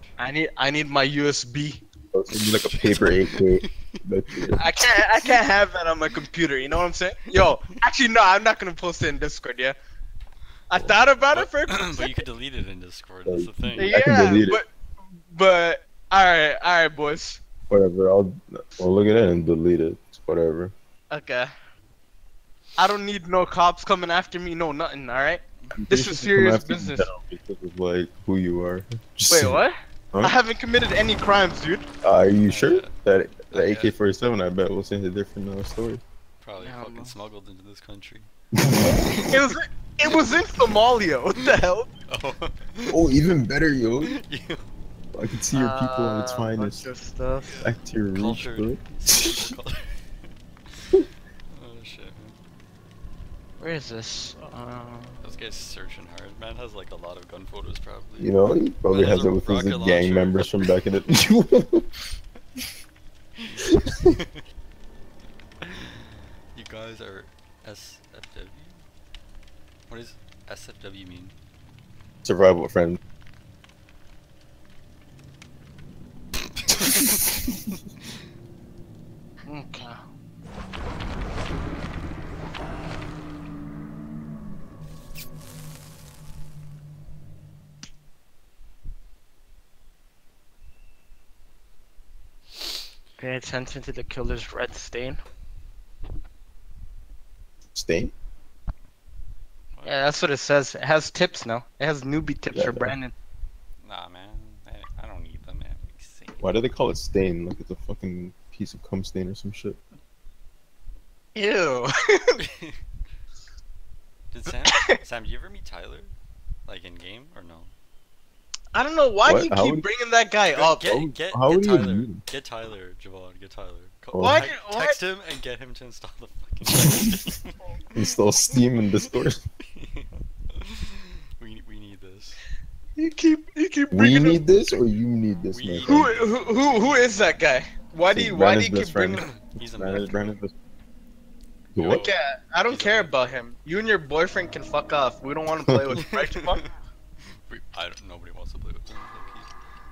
Discord. I need I need my USB. Oh, so like a paper AK. That's it. I can't I can't have that on my computer. You know what I'm saying? Yo, actually no, I'm not gonna post it in Discord. Yeah. I thought about it for a quick but you could delete it in Discord. That's the thing. I can Yeah, delete it. but but all right, all right, boys. Whatever. I'll I'll look at it and delete it. Whatever. Okay. I don't need no cops coming after me. No, nothing. All right. This is serious come after me business. Because of like who you are. Just- Wait, what? Huh? I haven't committed any crimes, dude. Uh, are you sure that the AK-47? I bet will send a different uh, story. Probably Yeah, fucking man. smuggled into this country. It was it was in Somalia. What the hell? Oh. oh, even better, yo! you I can see your people on its Uh, finest. bunch stuff. Back to your reach, bro. oh shit, man. Where is this? Uh, Those guys searching hard. Man has like a lot of gun photos probably. You know, he probably Well, has there's it with his rocket gang launcher. members from back in the. you guys are SFW? What does SFW mean? Survival friend. okay. Pay attention to the killer's red stain. Stain. Yeah, that's what it says. It has tips now. It has newbie tips Yeah. for Brandon. Nah, man. I, I don't need them, man. Why do they call it stain? Like it's a fucking piece of cum stain or some shit. Ew. Did Sam? Sam, do you ever meet Tyler? Like in game or no? I don't know why What? you How keep would- bringing that guy Get- up. Get, get, how get would you Tyler. meet? Get Tyler, Javon. Get Tyler. Co- Oh. Why te- why- text him and get him to install the fucking. Install Steam in Discord. we we need this. You keep you keep We bringing need this, or you need this, We my Who, who who who is that guy? Why do you why do you keep best friend. bringing? He's a Brandon, meth. Brandon's best- Yo, What? Yeah, I don't He's care about him. You and your boyfriend can fuck off. We don't want to play with him, right, Javon? I don't, nobody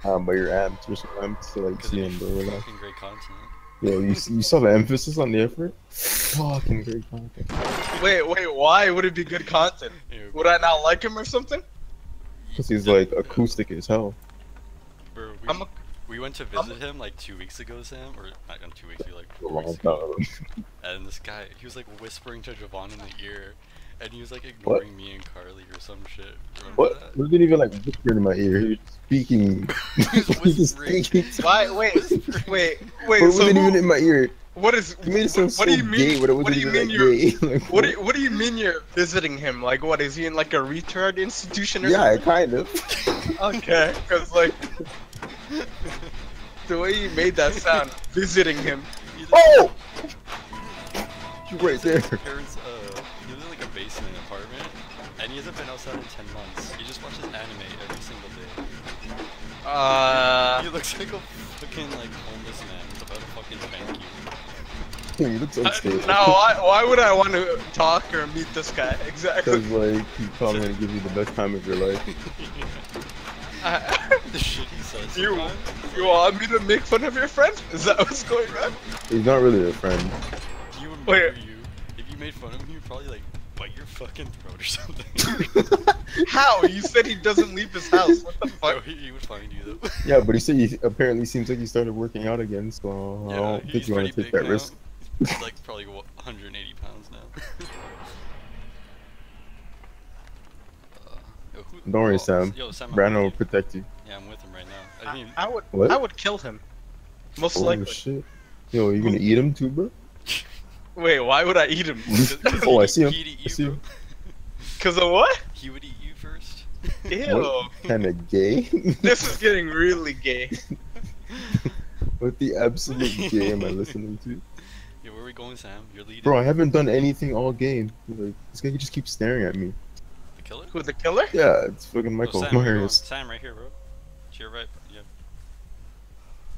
Um, but you're amped. You're so to like Because see it'd him, be bro. Fucking great content. Yo, you, you saw the emphasis on the effort? Fucking great content. Wait, wait, why would it be good content? Would I not like him or something? Because he's like acoustic as hell. Bro, we, I'm a- we went to visit him like two weeks ago, Sam, or not two weeks, maybe like A four long weeks ago. time. And this guy, he was like whispering to Javon in the ear, and he was like ignoring me and Carly or some shit. Remember What? that? He didn't even like whisper in my ear. He was speaking. He was he was speaking. Why? Wait, wait, wait. But it So wasn't who, even in my ear. what is? He made it sound what so do you mean? gay, but it what wasn't do you even mean that you're? Like, What do, you, what do you mean you're visiting him? Like, what is he in like a retard institution or Yeah, kind of. Okay, because like the way you made that sound, visiting him. Oh! You right there. His parents, uh, he lives in like a basement apartment, and he hasn't been outside in 10 months. He just watches anime every single day. Uh, he looks like a fucking like homeless man who's about to fucking spank you. he looks uh, unstable. now why, why would I want to talk or meet this guy? Exactly. Because like he's probably gonna give you the best time of your life. Uh, the shit he says. you, sometimes, you want me to make fun of your friend? Is that what's going on? He's not really a friend. He would Wait. you. If you made fun of him, he'd probably like bite your fucking throat or something. How? You said he doesn't leave his house. What the Bro, fuck? he, he would find you though. Yeah, but he said he apparently seems like he started working out again, so I don't think you want to take that now. risk. He's like probably 180 pounds now. Uh, who- Don't worry, oh, Sam. Yo, Sam, Brandon will protect you. Yeah, I'm with him right now. I I, even- I would. What? I would kill him. Most Oh likely. shit. Yo, you gonna eat him too, bro? Wait, why would I eat him? Oh, I see him. He'd eat I you, see him. Cause of what? He would eat you first. Ew. Kind of gay? This is getting really gay. what the absolute gay am I listening to? Yeah, where are we going, Sam? You're leading. Bro, I haven't done anything all game. Like, this guy just keeps staring at me. The killer? Who the killer? Yeah, it's fucking Oh, Michael Sam, where? Myers. Sam, right here, bro. To your right. Yeah.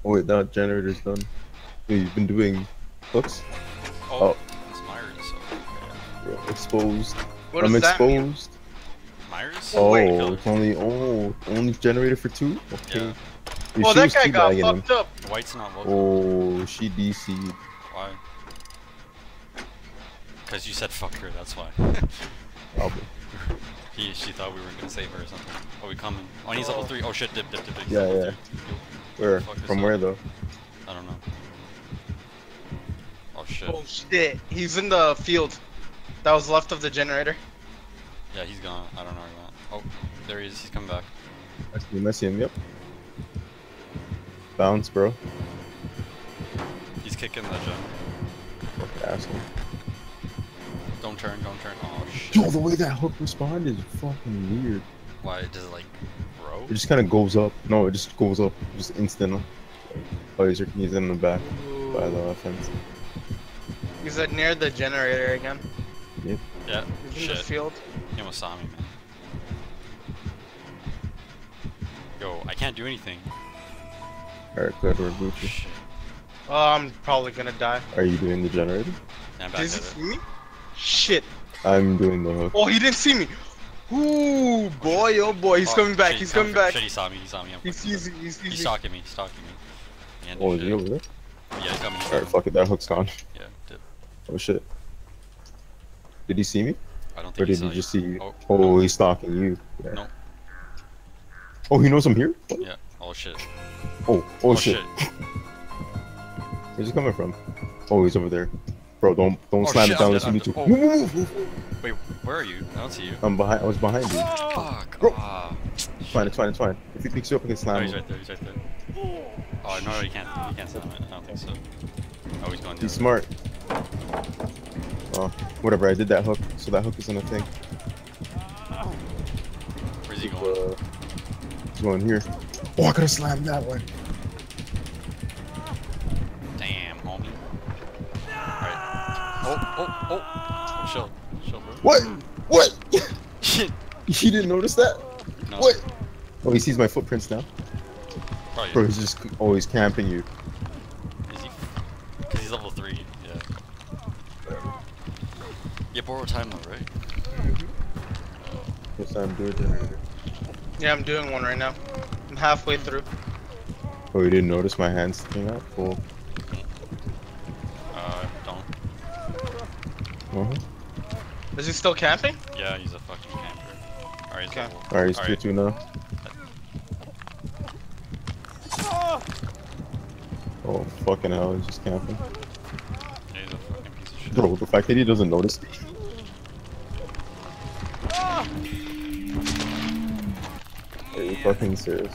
Oh wait, that generator's done. Wait, you've been doing hooks? Oh, Oh. it's Myers. Okay. Bro, exposed. What I'm does that mean? exposed. Myers? Oh, Wait. Killer? it's only oh only generator for two? Okay. Yeah. Dude, Oh, she that guy got teabagging him. fucked up. White's not welcome. Oh, she DC'd. Why? Because you said fuck her, that's why. Probably. he, she thought we were gonna save her or something. Oh, we coming. Oh, he's level Oh. 3. Oh shit, dip, dip, dip, dip. Yeah, yeah. three. Where? Fuck this From up. where though? I don't know. Oh shit. Oh shit, he's in the field. That was left of the generator. Yeah, he's gone. I don't know where he went. Oh, there he is. He's coming back. I see him. I see him. Yep. Bounce, bro. He's kicking the gen. Fuck asshole. Don't turn, don't turn. Oh shit. Yo, the way that hook responded is fucking weird. Why? Does it like grow? It just kind of goes up. No, it just goes up, just instantly. Oh, he's, he's in the back by the fence. He's uh, near the generator again. Yep. Yeah. He's in the field. He almost saw me, man. Yo, I can't do anything. Alright, good, we're Oh, Gucci. Oh, I'm probably gonna die. Are you doing the generator? Yeah, I'm back Does he see me? Shit. I'm doing the hook. Oh, he didn't see me. Ooh, boy, oh boy, he's Oh, coming back. shit, He's coming back. Shit, he saw me. He saw me. I'm He fucking sees dead. me. He's me. stalking me. He's stalking me. He ended Oh, is he over there? Yeah, he's coming. He's Alright, fuck it, that hook's gone. Yeah, dip. Oh shit. Did he see me? I don't Or think he did saw he just see you? Oh, Oh, no. he's stalking you. Yeah. No. Oh, he knows I'm here? What? Yeah. Oh shit. Oh, oh, shit. Where's he coming from? Oh, he's over there. Bro, don't don't Oh, slam shit, it down I'm as dead, soon I'm as you. Oh. Move, move, move. Wait, where are you? I don't see you. I'm behind. I was behind you. Fuck. Bro. Ah. It's fine. It's fine. It's fine. If he picks you up, I can No, slam he's him. right there. He's right there. Oh no, he can't. He can't slam it. I don't think so. Oh, he's going. He's other way. Smart. Oh, whatever. I did that hook, so that hook isn't a thing. Where's he going? Uh, he's going here. Oh, I could have slammed that one. Damn, homie. Alright. Oh, oh, oh. oh. Chill. Chill, bro. What? What? Shit. he didn't notice that? No. What? Oh, he sees my footprints now. Probably. Bro, he's just always camping you. Is he? Because he's level 3. Yeah. Yeah, borrow time though, right? Yes, I'm doing it. Yeah, I'm doing one right now. I'm halfway through. Oh, you didn't notice my hands sticking out? Cool. Uh, don't. Uh-huh. Is he still camping? Yeah, he's a fucking camper. Alright, he's Okay. level. Alright, he's Alright. 2 2 now. Oh, fucking hell, he's just camping. Yeah, he's a fucking piece of shit. Bro, the fact that he doesn't notice me. Are you fucking serious?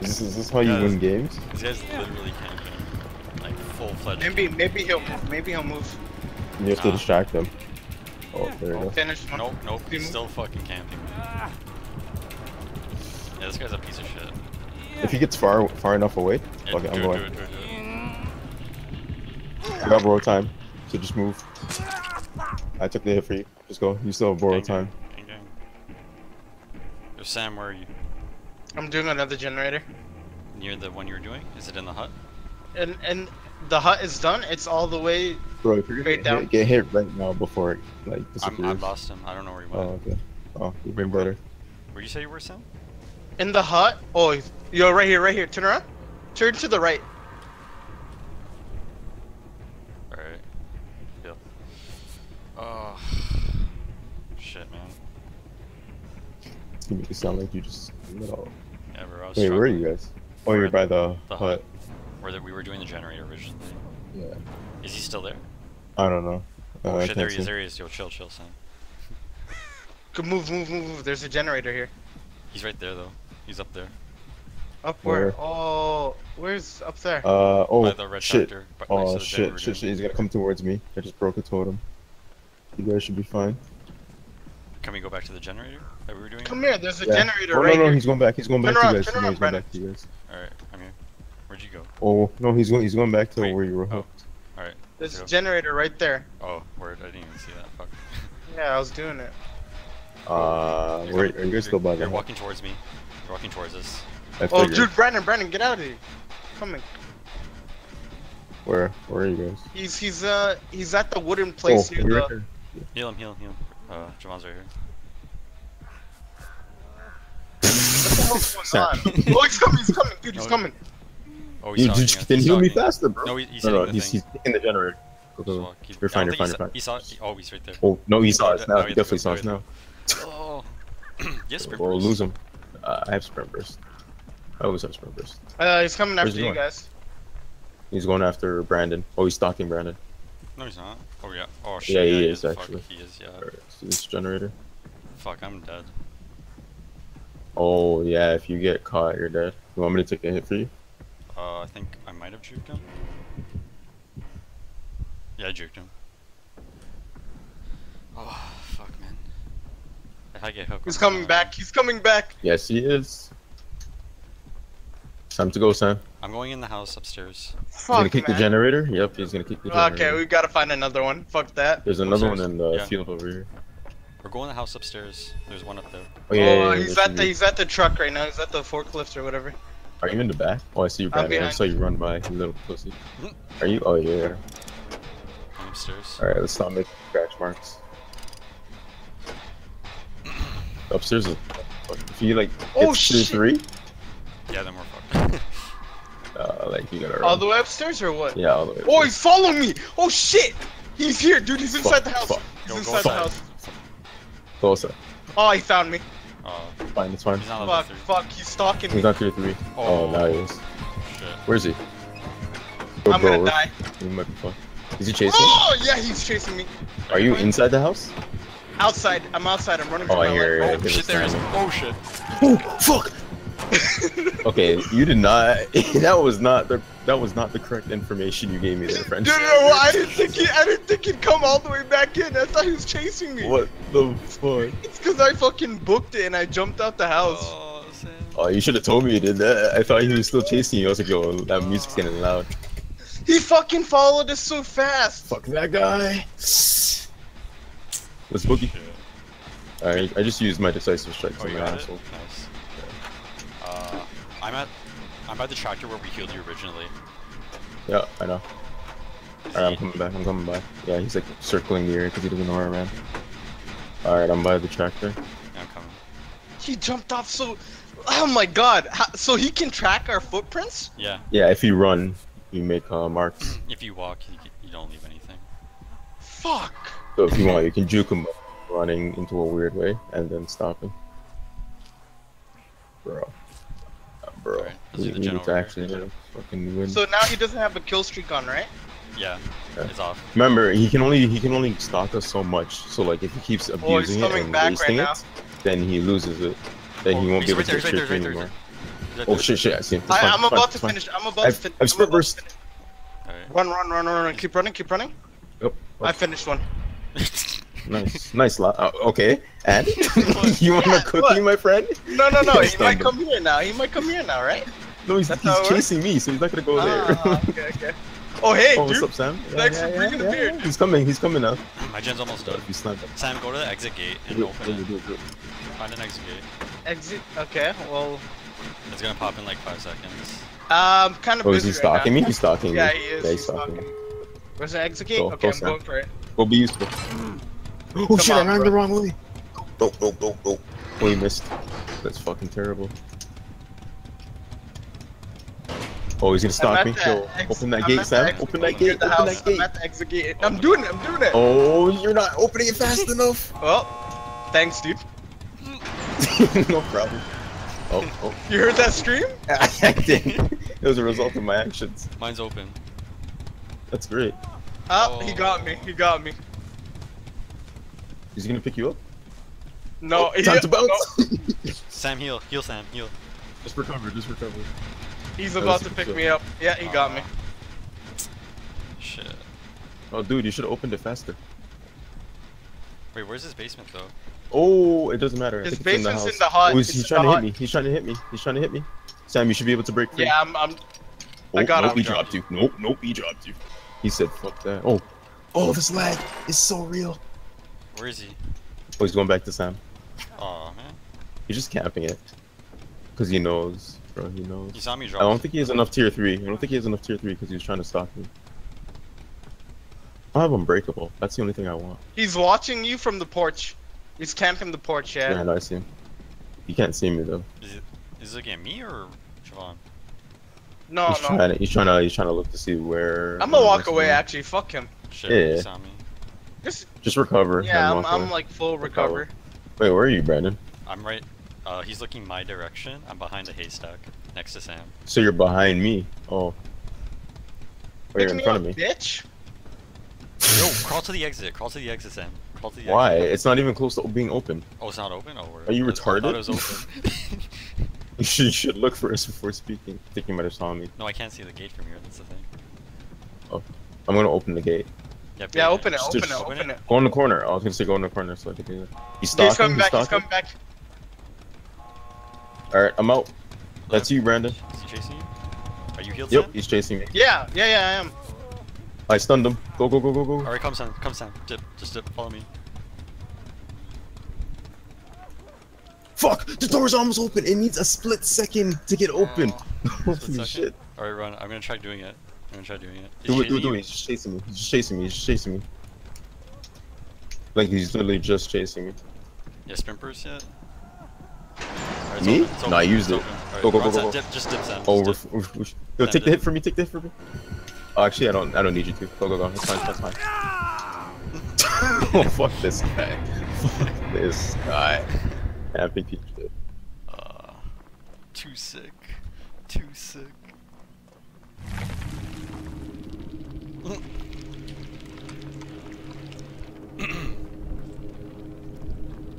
Is this, is this how you Yeah, win games? This guy's literally camping. Like, full-fledged. Maybe, maybe he'll move. Maybe he'll move. You have to distract him. Oh, there you go. Finish one. Nope, nope, he's still fucking camping. Yeah, this guy's a piece of shit. If he gets far far enough away, Yeah, fuck it, I'm do going. do it, do it, do it. I got borrow time, so just move. I took the hit for you. Just go. You still have borrow Gang, time. gang, gang, gang. Yo, Sam, where are you? I'm doing another generator. Near the one you were doing? Is it in the hut? And and the hut is done. It's all the way. Bro, if you're gonna Straight down. hit, get hit right now before it like disappears. I'm. I lost him. I don't know where he went. Oh, okay. Oh, even where- better. Where you say you were, Sam? In the hut. Oh, he's- yo, right here, right here. Turn around. Turn to the right. Alright. Yeah. Oh. Shit, man. You make it sound like you just. No. Yeah, bro, I was Wait, where are you guys? Oh, We're you're by the, the hut. hut. Where the, we were doing the generator originally. Yeah. Is he still there? I don't know. Uh, Oh I shit, there he is, there he is. Yo, chill, chill, son. Good move, move, move, move. There's a generator here. He's right there, though. He's up there. Up where? Where? Oh, where's up there? Uh oh by the red shit. tractor. b- next to Oh shit, shit, shit. He's gonna come towards me. I just broke a totem. You guys should be fine. Can we go back to the generator that we were doing? Come here. There's a Yeah. generator Oh right no no, here. he's going back. He's going back Turn to around, you guys. turn No, around, he's going Brandon. back to you guys. Alright, I'm here. Where'd you go? Oh no, he's going. He's going back to Wait, where you were oh. Alright. There's a go. generator right there. Oh, word. I didn't even see that. Fuck. Yeah, I was doing it. Uh, You're where, are you guys still by you're, the you're walking towards me. You're walking towards us. I Oh, figured. dude, Brandon, Brandon, get out of here. Coming. Where? Where are you guys? He's he's uh he's at the wooden place oh, near the. right there. Heal him, heal him, heal him. Uh, Javon's right here. hell's going Sam. on? Oh, he's coming, he's coming, dude, he's Oh, coming. Oh, he's You talking, just yes, then heal me faster, bro. No, he- he's no, no, he's, he's in the generator. Go, go, go. Fuck, he- You're fine, you're fine, you're fine. He saw. Oh, he's right there. Oh, no, he saw Oh, us now. now He definitely saw us now. Oh. yes, sprint We'll lose him. Uh, I have sprint burst. I always have sprint burst. Uh, he's coming Where's after he you guys. He's going after Brandon. Oh, he's stalking Brandon. No, he's not. Oh yeah. Oh shit. Yeah, he is. is, Fuck, actually. he is. Yeah. Alright, so this generator. Fuck, I'm dead. Oh, yeah, if you get caught, you're dead. You want me to take a hit for you? Uh, I think I might have juked him. Yeah, I juked him. Oh, fuck, man. If I get hooked. He's coming back, he's coming back. Yes, he is. Time to go, Sam. I'm going in the house upstairs. He's gonna Fuck, kick the generator. Yep, he's gonna kick the generator. Okay, we gotta find another one. Fuck that. There's another one in the Yeah. field over here. We're going in the house upstairs. There's one up there. Oh yeah, oh, yeah, yeah, he's at the be. he's at the truck right now. He's at the forklift or whatever. Are you in the back? Oh, I see you, I'm I saw you run by, you little pussy. Mhm. Are you? Oh yeah. I'm upstairs. All right, let's not make scratch marks. Upstairs is. If you like, Oh, hits two, shit. three, Yeah, then we're fucked. uh, like you gotta. Run. All the way upstairs or what? Yeah, all the way. Oh, he's following me! Oh shit! He's here, dude. He's inside Fuck, the house. fuck. He's Go, go inside the inside. house. Closer. Oh, he found me. uh, Fine, it's fine. he's not Fuck, fuck. He's stalking me. He's not tier three. Oh, Oh. now he is. Shit. Where's he? Go, I'm bro, gonna die. He might be fine. Is he chasing? Oh yeah, he's chasing me. Are you inside the house? Outside. I'm outside. I'm running for Oh, my life. Oh shit, there is. time. Oh shit. Oh, fuck! Okay, you did not. that was not the. That was not the correct information you gave me there, friend. no, no, I didn't think he, I didn't think he'd come all the way back in. I thought he was chasing me. What the fuck? It's because I fucking booked it and I jumped out the house. Oh, Sam. Oh, you should have told me you did that. I thought he was still chasing you. I was like, yo, that music's getting loud. He fucking followed us so fast. Fuck that guy. Let's boogie. Alright, I just used my decisive strike Oh, on you my asshole. Nice. I'm at, I'm by the tractor where we healed you originally. Yeah, I know. Alright, I'm coming back. I'm coming back. Yeah, he's like circling the area because he doesn't know where I ran. Alright, I'm by the tractor. Yeah, I'm coming. He jumped off so. Oh my god. How, so he can track our footprints? Yeah, Yeah, if you run, you make uh, marks. if you walk, you, you don't leave anything. Fuck. So if you want, you can juke him running into a weird way and then stop him. Bro. Bro. Alright, let's we, the we gen need to actually here. fucking win. So now he doesn't have a kill streak on, right? Yeah, Yeah. it's off. Remember, he can only he can only stalk us so much. So like if he keeps oh, abusing it Oh, coming and back right wasting now. it, then he loses it. Then he Oh, won't he's be able right to there, get he's right there, right anymore. Is that Oh shit, shit, I see him. I, fine, I'm, fine, about to fine. finish. I'm about I've, to finish. I've sprint burst. Run, run, run, run, run. Keep running, keep running. Yep. I finished one. Nice, nice. La- uh, okay, and you want Yeah, a cookie, what? my friend? No, no, no. He might come here now. He might come here now, right? No, he's, he's how it works? chasing me, so he's not gonna go there. Ah, okay, okay. Oh, hey, oh, what's up, Sam? Thanks for bringing the beer, dude. He's coming. He's coming now. My gen's almost done. If you. Sam, go to the exit gate and Do it, open do it. it, do it, do it. Find an exit gate. Exit. Okay, well, It's gonna pop in like five seconds. I'm kind of Oh, is busy he stalking right me? He's stalking Yeah, me. he is. Yeah, He's he's stalking stalking Where's the exit gate? Go, okay, go, I'm Sam. going for it. Go be useful. Oh Come shit, I on, ran bro. the wrong way. Go, go, go, go. Oh, he missed. That's fucking terrible. Oh, he's gonna I'm stalk me. the Yo, open that I'm gate, Sam. Open that gate. the Open house. that gate. I'm at the exit gate. I'm doing it. I'm doing it. Oh, you're not opening it fast enough. Well, thanks, dude. no problem. Oh, oh. You heard that scream? I did. It was a result of my actions. Mine's open. That's great. Ah, oh, he Oh. got me. He got me. He's gonna pick you up. No, Oh, he, time to no, bounce. Sam, heal. Heal, Sam. Heal. just recover. Just recover. he's oh, about to pick good me up. Yeah, he got me. Ah. Shit. Oh, dude, you should have opened it faster. Wait, where's his basement though? Oh, it doesn't matter. I His think it's in the house. in the hut. Oh, he's, he's trying to hut. hit me. He's trying to hit me. He's trying to hit me. Sam, you should be able to break free. Yeah, I'm. I'm Oh, I got nope, him. he dropped you. Nope, nope, he dropped you. He said, fuck that. Oh. Oh, this lag is so real. Where is he? Oh, he's going back to Sam. Oh man. He's just camping it. Because he knows. Bro, he knows. He saw me drop. I don't think he has enough tier 3. I don't think he has enough tier 3 because he was trying to stalk me. I have unbreakable. That's the only thing I want. He's watching you from the porch. He's camping the porch. Yeah, Yeah. I know, I see him. He can't see me though. Is, it, Is he looking at me or Javon? No, he's no. trying to he's trying to he's trying to look to see where. I'm gonna walk away. he. Actually, fuck him. Shit, Yeah. he saw me. Just Just recover. yeah, I'm, I'm like full Recover. recover. Wait, where are you, Brandon? I'm right. Uh, he's looking my direction. I'm behind a haystack, next to Sam. So you're behind me. Oh. Or you're in front up, of me. bitch. Yo, crawl to the exit. Crawl to the exit, Sam. Crawl to the Why? exit. It's not even close to being open. Oh, it's not open. Oh, we're, Are you I retarded? it was open. You should, you should look first before speaking. I think you might have saw me. no, I can't see the gate from here. That's the thing. Oh, I'm gonna open the gate. Yeah, Yeah, open it, Just- open it, just open open it. Go in the corner. I was gonna say go in the corner so I can do that. He's stalking. He's coming he's back. He's stalking. coming back. Alright, I'm out. That's you, Brandon. Is he chasing you? Are you healed, Yep, Sam? he's chasing me. Yeah, yeah, yeah. I am. I stunned him. Go, go, go, go, go. Alright, come, Sam. Come, Sam. Dip. Just dip. Follow me. Fuck! The door's almost open. It needs a split second to get oh. open. Holy shit. Alright, run. I'm gonna try doing it. I'm gonna try doing it. Do it, do it, chasing do it. He's just chasing me. He's just chasing me. He's just chasing me. Like he's literally just chasing me. Yeah, spimpers yet? Alright, it's Me? open, it's No, I used it. Alright, Go, go, go, go, go. Dip, just dip, Sam. Oh, just dip. we're, we're, yo, take the hit for me. Take the hit for me. Oh, actually, I don't. I don't need you to. Go, go, go. That's fine. That's fine. oh, fuck this guy. Fuck this guy. Think he. Uh, too sick.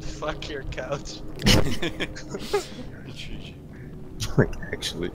Fuck your couch. Like, actually.